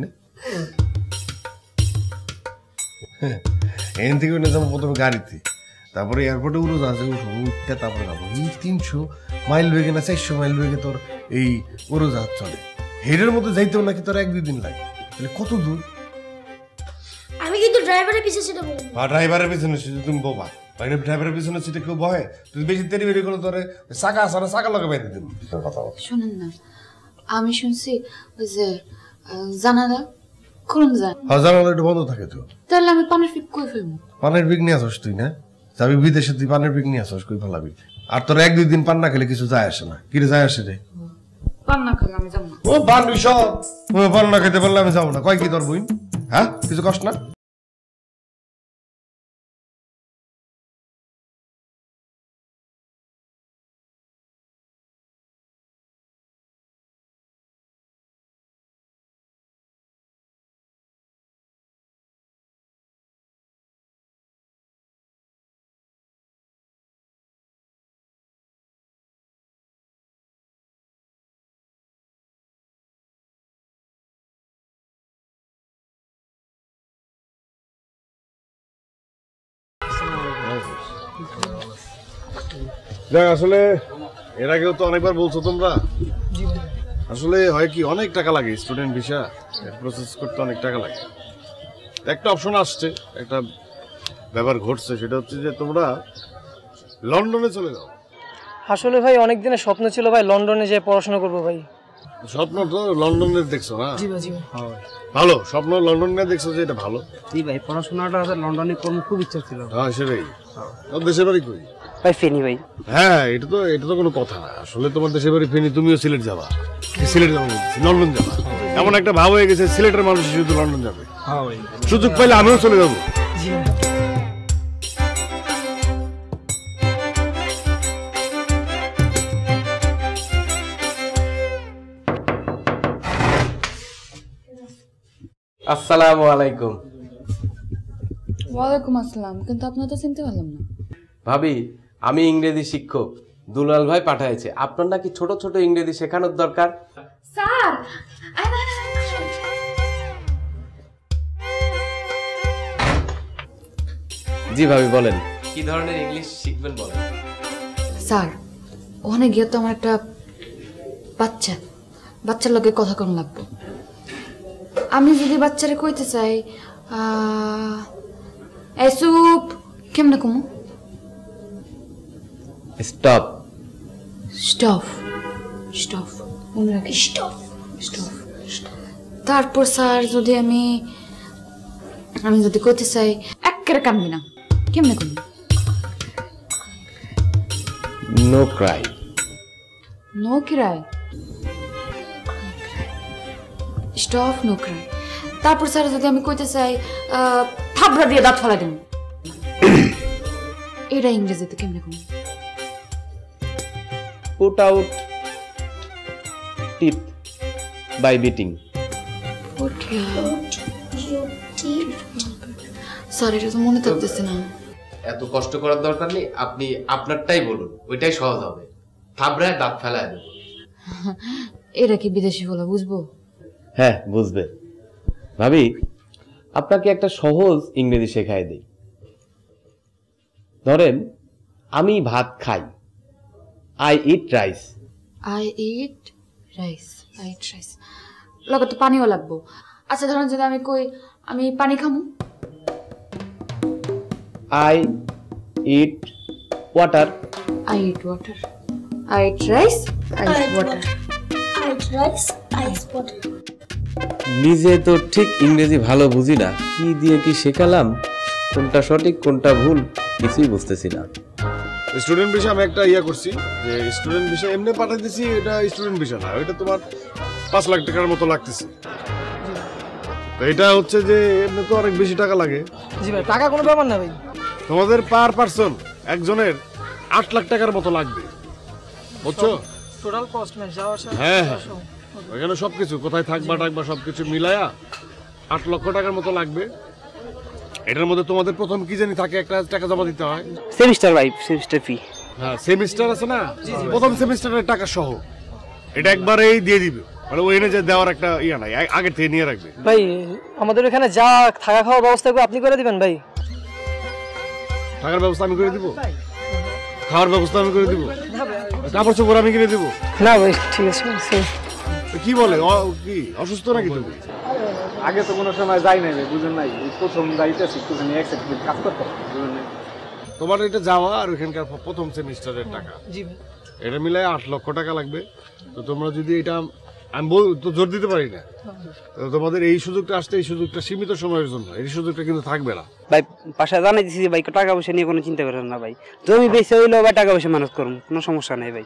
Speaker 1: হ্যাঁ, এন থেকে এনে যাব প্রথমে গাড়িতে। তারপরে এয়ারপোর্টে উড়ো যাচ্ছে উঠবো উঠতে তারপরে যাব। এই তিনশো মাইল বেগে না চারশো মাইল বেগে তোর এই উড়োজাহাজ চলে। হেডের মধ্যে যাইতেও নাকি তোর এক দুই দিন লাগে। তাহলে কত দূর?
Speaker 3: ড্রাইভারের পিছিয়ে সেটা
Speaker 1: বা ড্রাইভারের পিছনে সিটে তুমি বোবা বাইরে ড্রাইভারের পিছনে সিটে কেউ বহে? তুই বেশি দেরি বেরি করে তোরে চাকা আছে না চাকা লগে বাইরে দিন। কথা বল
Speaker 2: শুনেন না আমি শুনছি ওই যে জানালা খুলুন যান
Speaker 1: হাজার একটু বন্ধ থাকে তো।
Speaker 2: তাহলে আমি পানির ফিক কই ফেলব?
Speaker 1: পানের পিক নিয়ে আসস তুই না? যাবি বিদেশে তুই পানের পিক নিয়ে আসস কই ফেলাবি? আর তোর এক দুই দিন পান না খেলে কিছু যায় আসে না। কি রে যায় আসে রে?
Speaker 2: পান না খেলে আমি যাব না।
Speaker 1: ও পান ও পান না খেতে পারলে আমি যাব না। কয় কি তোর বই? হ্যাঁ কিছু কষ্ট না? দেখ আসলে এর আগেও তো অনেকবার বলছো তোমরা। আসলে হয় কি অনেক টাকা লাগে স্টুডেন্ট ভিসা প্রসেস করতে অনেক টাকা লাগে। একটা অপশন আসছে একটা ব্যাপার ঘটছে সেটা হচ্ছে যে তোমরা লন্ডনে চলে যাও।
Speaker 11: আসলে ভাই অনেক দিনের স্বপ্ন ছিল ভাই লন্ডনে যেয়ে পড়াশোনা করব ভাই।
Speaker 1: স্বপ্ন তো লন্ডনের দেখছ না?
Speaker 11: জি ভাই জি
Speaker 1: ভালো স্বপ্ন লন্ডনে দেখছ যে এটা ভালো?
Speaker 11: জি ভাই পড়াশোনাটা লন্ডনে করব খুব ইচ্ছা ছিল।
Speaker 1: হ্যাঁ সেটাই। দেশের বাড়ি কই?
Speaker 11: ভাই ফেনি ভাই।
Speaker 1: হ্যাঁ এটা তো এটা তো কোনো কথা। না আসলে তোমার দেশের বাড়ি ফেনি তুমিও সিলেট যাবা। সিলেট যাব লন্ডন যাবা। এমন একটা ভাব হয়ে গেছে সিলেটের মানুষ শুধু লন্ডন যাবে।
Speaker 11: হ্যাঁ
Speaker 1: সুযোগ পাইলে আমিও চলে যাব।
Speaker 12: আসসালামু আলাইকুম।
Speaker 2: ওয়ালাইকুম আসসালাম। কিন্তু আপনার তো চিনতে পারলাম না।
Speaker 12: ভাবি আমি ইংরেজি শিক্ষক। দুলাল ভাই পাঠাইছে। আপনার নাকি ছোট ছোট ইংরেজি শেখানোর দরকার?
Speaker 2: স্যার
Speaker 12: জি ভাবি বলেন। কি ধরনের ইংলিশ শিখবেন বলেন?
Speaker 2: স্যার ওখানে গিয়ে তো আমার একটা বাচ্চা বাচ্চার লগে কথা কোন লাগবো। আমি যদি বাচ্চারে কইতে চাই আহ, এই সুপ কেমনে কমু?
Speaker 12: স্টপ।
Speaker 2: স্টফ স্টফ মনে রাখি স্টফ স্টফ তারপর স্যার যদি আমি আমি যদি কইতে চাই একেবারে কানবি না। কেমনে কমু
Speaker 12: নো ক্রাই
Speaker 2: নো কিরায় স্টফ নো ক্রাই তারপর স্যার যদি আমি কইতে চাই আহ, থাবড়া দিয়ে দাঁত ফেলা দিন। <coughs> এটা ইংরেজিতে কেমনে কম
Speaker 12: put out tip by beating
Speaker 2: sir এটা তো মনে থাকতেছে না।
Speaker 12: এত কষ্ট করার দরকার নেই আপনি আপনারটাই বলুন ওইটাই সহজ হবে। থাবড়ায় দাঁত ফেলায় দেবো।
Speaker 2: এটা কি বিদেশি বলা বুঝব?
Speaker 12: হ্যাঁ বুঝবে। ভাবি আপনাকে একটা সহজ ইংরেজি শেখায় দিই। ধরেন আমি ভাত খাই। I eat rice
Speaker 2: I eat rice I eat rice লগে তো পানিও লাগবো আচ্ছা ধরুন যদি আমি কই আমি পানি খামু
Speaker 12: I eat water
Speaker 2: I eat water I eat rice I eat water
Speaker 3: ice rice ice water
Speaker 12: নিজে তো ঠিক ইংরেজি ভালো বুঝি না কি দিয়ে কি শেখালাম কোনটা সঠিক কোনটা ভুল কিছুই বুঝতেছি না
Speaker 1: স্টুডেন্ট বিষয় আমি একটা ইয়ে করছি যে স্টুডেন্ট বিষয় এমনি পাঠাই দিছি এটা স্টুডেন্ট বিষয় না এটা তোমার পাঁচ লাখ টাকার মতো লাগতেছে। তো এটা হচ্ছে যে এমনি তো অনেক বেশি টাকা লাগে।
Speaker 11: জি ভাই টাকা কোনো ব্যাপার না ভাই।
Speaker 1: তোমাদের পার পার্সন একজনের আট লাখ টাকার মতো লাগবে। বুঝছ?
Speaker 11: টোটাল কস্ট মানে যাওয়া আসা
Speaker 1: হ্যাঁ হ্যাঁ। ওইখানে সবকিছু কোথায় থাকবা টাকবা সবকিছু মিলায়া আট লক্ষ টাকার মতো লাগবে। এটার মধ্যে তোমাদের প্রথম কি জানি থাকে? একটা টাকা জমা দিতে হয়।
Speaker 13: সেমিস্টার ভাই সেমিস্টার ফি
Speaker 1: হ্যাঁ সেমিস্টার আছে না? প্রথম সেমিস্টারের টাকা সহ। এটা একবারেই দিয়ে দিবে। মানে ওই এনে যে দেওয়ার একটা ইয়া নাই আগে থেকে নিয়ে রাখবে।
Speaker 11: ভাই আমাদের এখানে যা থাকা খাওয়ার ব্যবস্থা করে আপনি করে দিবেন ভাই।
Speaker 1: থাকার ব্যবস্থা আমি করে দিব? খাওয়ার ব্যবস্থা আমি করে দিব? কাপড় চোপড় আমি কিনে দিব?
Speaker 11: না ভাই ঠিক আছে
Speaker 1: কি বলে? কি অসুস্থ নাকি তুমি?
Speaker 6: আগে তো কোনো সময় যাই নাই বুঝেন নাই। প্রথম যাইতেছি একটুখানি এক সেকেন্ড কাজ করতে বুঝেন নাই।
Speaker 1: তোমার এটা যাওয়া আর ওখানকার প্রথম সেমিস্টারের টাকা। এটা মিলাই আট লক্ষ টাকা লাগবে। তো তোমরা যদি এটা আমি বল তো জোর দিতে পারি না। তোমাদের এই সুযোগটা আসতে এই সুযোগটা সীমিত সময়ের জন্য। এই সুযোগটা কিন্তু থাকবে না।
Speaker 13: ভাই বাসায় জানাই দিছি যে ভাই টাকা পয়সা নিয়ে কোনো চিন্তা করেন না ভাই। জমি বেশি হইলেও ভাই টাকা পয়সা মানুষ করুন কোনো সমস্যা নেই ভাই।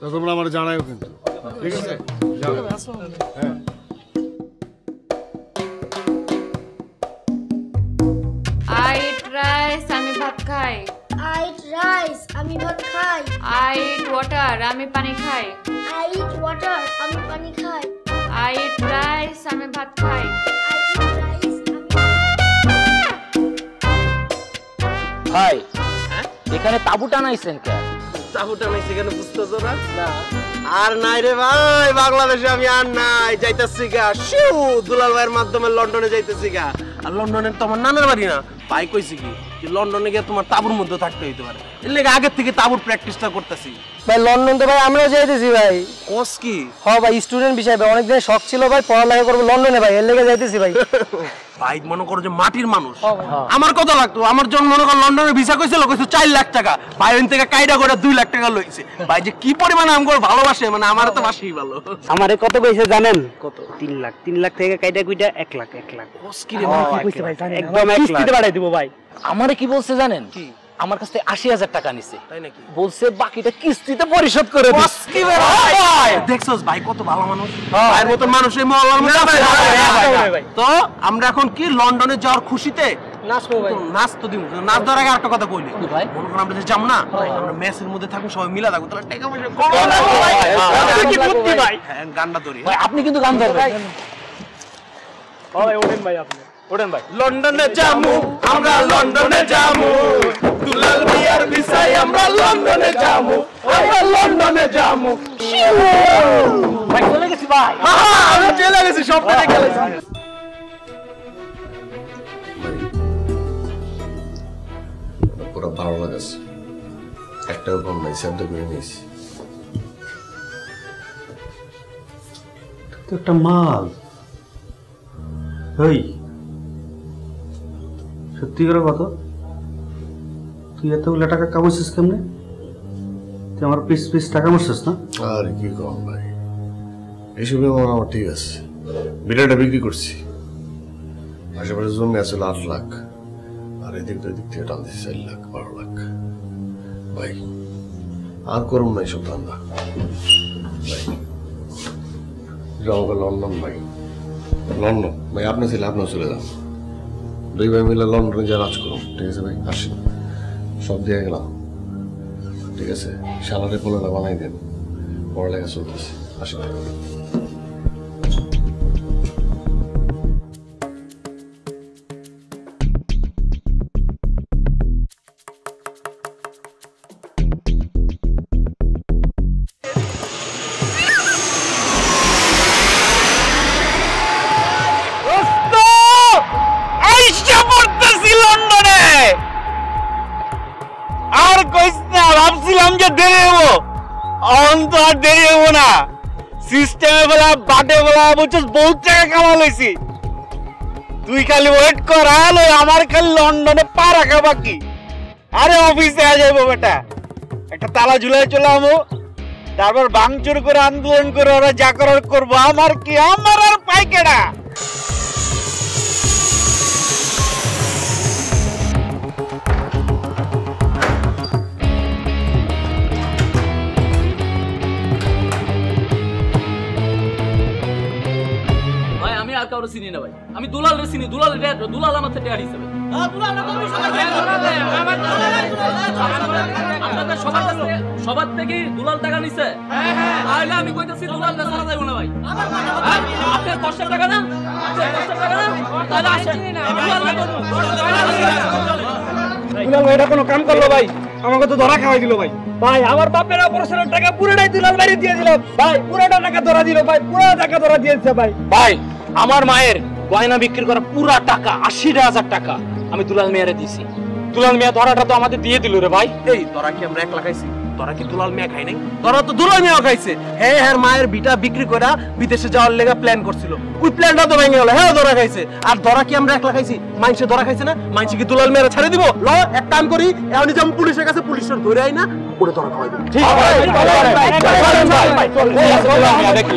Speaker 1: তো তোমরা আমার জানাইও কিন্তু। ঠিক আছে? হ্যাঁ।
Speaker 2: আই রাইস আমি ভাত খাই।
Speaker 3: আই রাইস আমি ভাত খাই।
Speaker 2: আই ওয়াটার আমি পানি খাই।
Speaker 3: আই ওয়াটার আমি পানি খাই।
Speaker 2: আই রাইস আমি ভাত খাই।
Speaker 10: ভাই এখানে তাবু টানাইছেন কেন?
Speaker 8: তাবু নাই সেখানে বুঝতেছো না? আর নাই রে ভাই বাংলাদেশে আমি আর নাই যাইতেছি গা। শিউ দুলাল ভাইয়ের মাধ্যমে লন্ডনে যাইতেছি গা। আর লন্ডনের তোমার নানার বাড়ি না। ভাই কইছি কি লন্ডনে গিয়ে তোমার তাবুর মধ্যে থাকতে হইতে পারে। এর লেগে আগের থেকে তাবুর প্র্যাকটিসটা করতেছি।
Speaker 11: ভাই লন্ডন তো ভাই আমরাও যাইতেছি ভাই।
Speaker 8: কোস কি?
Speaker 11: হ ভাই স্টুডেন্ট বিষয় ভাই অনেকদিন শখ ছিল ভাই পড়ালেখা করব লন্ডনে ভাই এর লেগে যাইতেছি ভাই।
Speaker 8: ভাই মনে করো যে মাটির মানুষ। আমার কত লাগতো আমার জন্য মনে করো লন্ডনের ভিসা কইছিল কইছে চার লাখ টাকা। ভাই ওই থেকে কাইডা করে দুই লাখ টাকা লইছে। ভাই যে কি পরিমাণে আমগো ভালোবাসে মানে আমার তো বাসেই ভালো।
Speaker 13: আমারে কত পয়সা জানেন? কত? তিন লাখ। তিন লাখ থেকে কাইটা কুইটা এক লাখ এক লাখ।
Speaker 10: কিরে,
Speaker 13: ও,
Speaker 10: মানে কি
Speaker 13: এক
Speaker 10: কইছে ভাই জানেন?
Speaker 13: একদম এক
Speaker 10: কিস্তিতে
Speaker 13: লাখ।
Speaker 10: বাড়াই দিব ভাই। আমারে কি বলছে জানেন? কি? আমার কাছ থেকে আশি হাজার টাকা নিছে
Speaker 8: তাই নাকি
Speaker 10: বলছে বাকিটা কিস্তিতে পরিশোধ করে
Speaker 8: বে ভাই? কত ভালো মানুষ ভাইয়ের মতো মানুষ এই। তো আমরা এখন কি লন্ডনে যাওয়ার খুশিতে নাচ তো দিব নাচ আগে একটা কথা কইলি ভাই মনে করেন আমরা যে যাম না আমরা মেসের মধ্যে থাকব সবাই মিলা থাকব তাহলে টাকা পয়সা ভাই। আপনি হ্যাঁ গানটা ধরি
Speaker 10: কিন্তু গান ধরবেন
Speaker 11: ভাই ওঠেন ভাই আপনি ওঠেন ভাই।
Speaker 8: লন্ডনে যামু আমরা লন্ডনে যামু। দুলাল মিয়ার ভিসায় আমরা লন্ডনে যামু আমরা লন্ডনে যামু।
Speaker 10: ভাই চলে গেছি ভাই।
Speaker 8: হ্যাঁ আমরা চলে গেছি
Speaker 14: ভালো লাগাছে একটাও কম নাই সেদ্ধ করে নিয়েছি।
Speaker 9: একটা মাল। ওই সত্যি করে কত তুই এতগুলো টাকা কামাইছিস কেমনে? তুই আমার পিস পিস টাকা মারছিস না?
Speaker 14: আর কি কম ভাই? এইসব আমার আমার ঠিক আছে। বিড়াটা বিক্রি করছি। আশেপাশে জমি আসলে আট লাখ। আর এদিক তো এদিক থেকে টান দিচ্ছি চার লাখ, বারো লাখ। ভাই, আর করুন না এইসব ধান্দা। ভাই আমাকে লন্ডন ভাই। লন্ডন? ভাই, আপনি ছিল আপনিও চলে যান। দুই ভাই মিলে লন্ডনে যা রাজ করুন। ঠিক আছে ভাই? আসি। সব দিয়ে গেলাম। ঠিক আছে? সালারে পোলাটা বানাই দেন। পড়ালেখা চলতেছে। আসি ভাই।
Speaker 15: বুঝছিস বহুত টাকা কামা লইছি তুই খালি ওয়েট কর আলো আমার খালি লন্ডনে পা রাখা বাকি। আরে অফিসে আ যাইবো বেটা। একটা তালা ঝুলাই চলে আমো। তারপর ভাঙচুর করে আন্দোলন করে ওরা যা করার করব। আমার কি? আমার আর পাইকেডা
Speaker 10: কাউরে চিনি না ভাই আমি দুলাল রে চিনি দুলাল রে দুলাল আমার থেকে আড়িছে ভাই আপনাদের সবার কাছে সবার থেকে দুলাল টাকা নিছে তাহলে আমি কইতাছি দুলাল না ছাড়া যাইব না ভাই হ্যাঁ? আপনার কষ্টের টাকা না কষ্টের টাকা না তাহলে আসেন দুলাল না করব।
Speaker 16: দুলাল ভাই এটা কোনো কাম করল ভাই আমাকে তো ধরা খাওয়াই দিল ভাই ভাই আমার বাপের অপারেশনের টাকা পুরোটাই দুলাল ভাই দিয়ে দিল ভাই পুরোটা টাকা ধরা দিল ভাই পুরো টাকা ধরা দিয়েছে ভাই
Speaker 10: ভাই আমার মায়ের গয়না বিক্রি করা পুরা টাকা আশি হাজার টাকা আমি দুলাল মেয়ারে দিছি দুলাল মিয়া ধরাটা তো আমাদের দিয়ে দিল রে ভাই
Speaker 8: এই তোরা কি আমরা এক লাগাইছি তোরা কি দুলাল মিয়া খাই নাই তোরা তো দুলাল মিয়া খাইছে হ্যাঁ হ্যাঁ মায়ের বিটা বিক্রি করে বিদেশে যাওয়ার লেগে প্ল্যান করছিল ওই প্ল্যানটা তো ভেঙে গেল হ্যাঁ ধরা খাইছে আর ধরা কি আমরা এক লাগাইছি মাইনসে ধরা খাইছে না মাইনসে কি দুলাল মিয়ারা ছেড়ে দিব ল এক কাম করি এখন যাম পুলিশের কাছে পুলিশের ধরে আই না ওরে ধরা খাওয়াই দিব ঠিক
Speaker 10: দেখি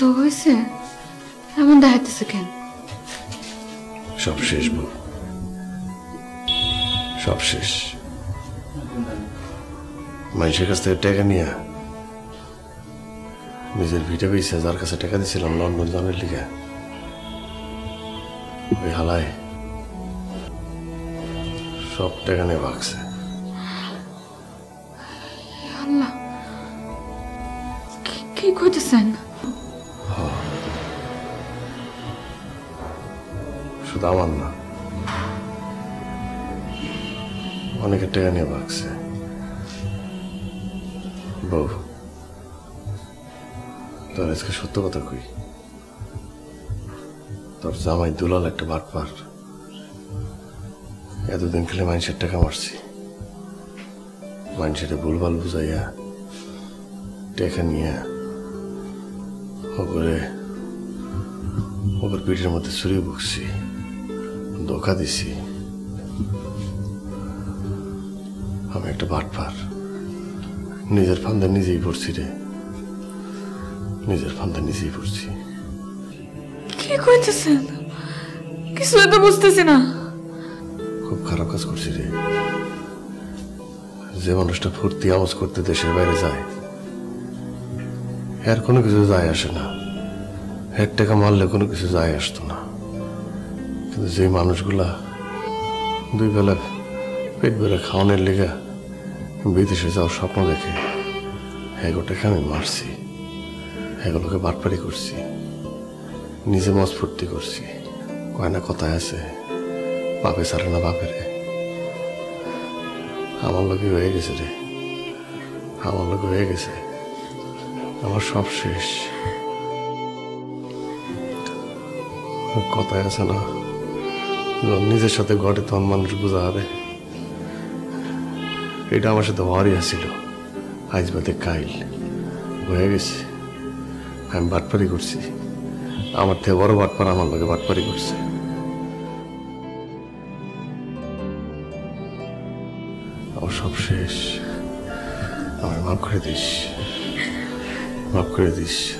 Speaker 2: কিছু হয়েছে? এমন দেখাইতেছে কেন?
Speaker 1: সব শেষ বউ। সব শেষ। মানুষের কাছ থেকে টাকা নিয়ে নিজের ভিটে পেয়েছে যার কাছে টাকা দিয়েছিলাম লন্ডন জানের লিগে। ওই হালায় সব টাকা নিয়ে ভাগছে।
Speaker 2: কি- কি
Speaker 1: শুধু আমার না অনেকের টাকা নিয়ে ভাগছে। বউ, তোর আজকে সত্য কথা কই? তোর জামাই দুলাল একটা বাটপার। এতদিন খেলে মানুষের টাকা মারছি। মানুষের ভুলভাল বুঝাইয়া টাকা নিয়ে ওপরে ওপর পিঠের মধ্যে ছুরি বকছি ধোকা দিছি। আমি একটা বাটপার। নিজের ফান্দে নিজেই পড়ছি রে। নিজের ফান্দে নিজেই পড়ছি।
Speaker 2: কি কইতেছেন? কিছুই তো বুঝতেছি না।
Speaker 1: খুব খারাপ কাজ করছি রে। যে মানুষটা ফুর্তি আওয়াজ করতে দেশের বাইরে যায় এর কোনো কিছু যায় আসে না। হের টাকা মারলে কোনো কিছু যায় আসতো না। কিন্তু যে মানুষগুলা দুই বেলা পেট বেলা খাওয়ানোর লেগে বিদেশে যাওয়ার স্বপ্ন দেখে এগুলোটাকে আমি মারছি। এগুলোকে বাটপারি করছি। নিজে মজ ফুর্তি করছি। কয় না কথায় আছে, বাপে সারে না বাপের। আমার লোকে হয়ে গেছে রে। আমার লোকে হয়ে গেছে। আমার সব শেষ। কথায় আছে না নিজের সাথে ঘটে তখন মানুষ বোঝা হবে। এটা আমার সাথে হওয়ারই আসছিল আজ বাদে কাইল হয়ে গেছে। আমি বাটপারি করছি। আমার থেকে বড় বাটপার আমার লোকে বাটপারি করছে। আমার সব শেষ। আমার মাফ করে দিস। মাফ করে দিস।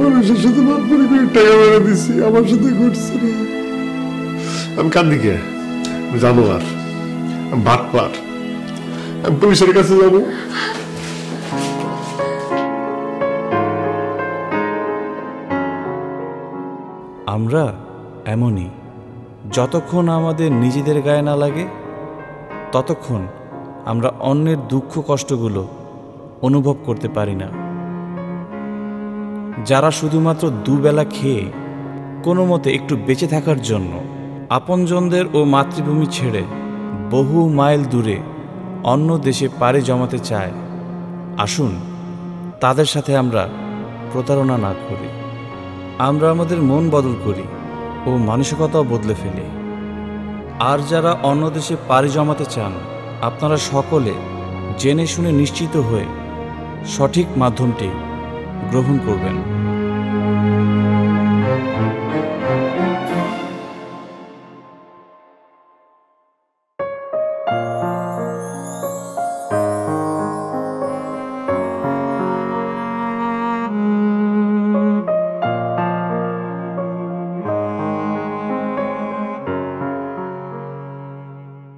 Speaker 1: মানুষের সাথে করে দিছি, আমার সাথে আমি কান্দি কে? আমি জানোয়ার, আমি বাটপার। আমি পুলিশের কাছে যাব।
Speaker 17: আমরা এমনই, যতক্ষণ আমাদের নিজেদের গায়ে না লাগে, ততক্ষণ আমরা অন্যের দুঃখ কষ্টগুলো অনুভব করতে পারি না। যারা শুধুমাত্র দুবেলা খেয়ে কোনো মতে একটু বেঁচে থাকার জন্য আপনজনদের ও মাতৃভূমি ছেড়ে বহু মাইল দূরে অন্য দেশে পাড়ি জমাতে চায়, আসুন তাদের সাথে আমরা প্রতারণা না করি। আমরা আমাদের মন বদল করি ও মানসিকতাও বদলে ফেলি। আর যারা অন্য দেশে পাড়ি জমাতে চান, আপনারা সকলে জেনে শুনে নিশ্চিত হয়ে সঠিক মাধ্যমটি গ্রহণ করবেন।